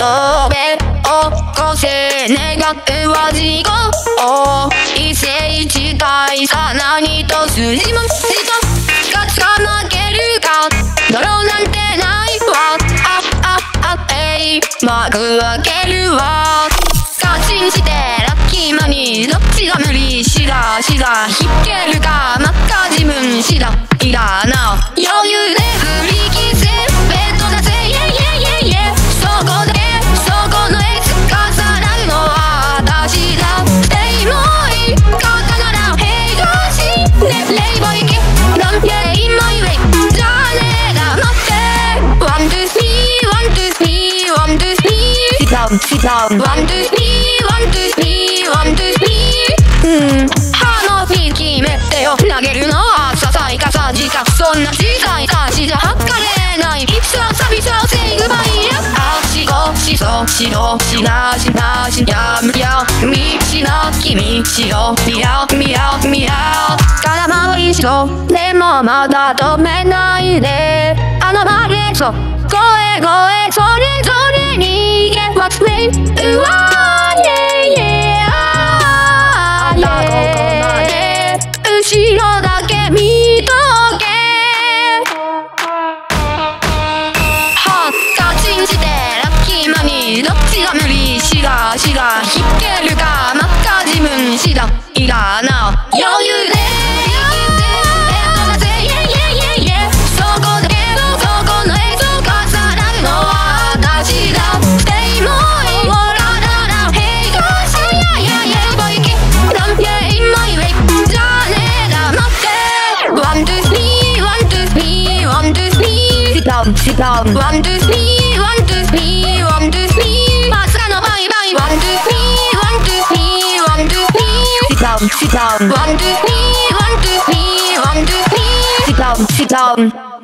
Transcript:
とべ起こせ願うは事故を異性地帯さ何と筋も筋とがつかなけるか泥なんてないわ。あああえい幕開けるわ。ガチンしてラッキーマニーどっちが無理しだしだ。引ける Sit down, sit down ワンツースリーワンツースリーワンツースリーうん歯の日決めてよ投げるのはささいかさじかそんな小さい価値じゃ測れないいつはサビさセイグバイやあしごしそしろしなしなしやむやみしな君しろみやみやみや空回りしろでもまだ止めないであの曲げそ声声それぞれに Get what's name うわー yeah yeah あー yeah. 後ろだけ見とけ。はガチンしてラッキーマニー。どっちが無理？しがしが引けるか？真っ赤自分しだいらな余 down, sit down. One, two, three, one, two, three, one, two, three. Masana, bye, bye. One, two, three, one, two, three, one, two, three. Sit down, sit down. One, two, three, one, two, three, one, two, three. Sit down, sit down.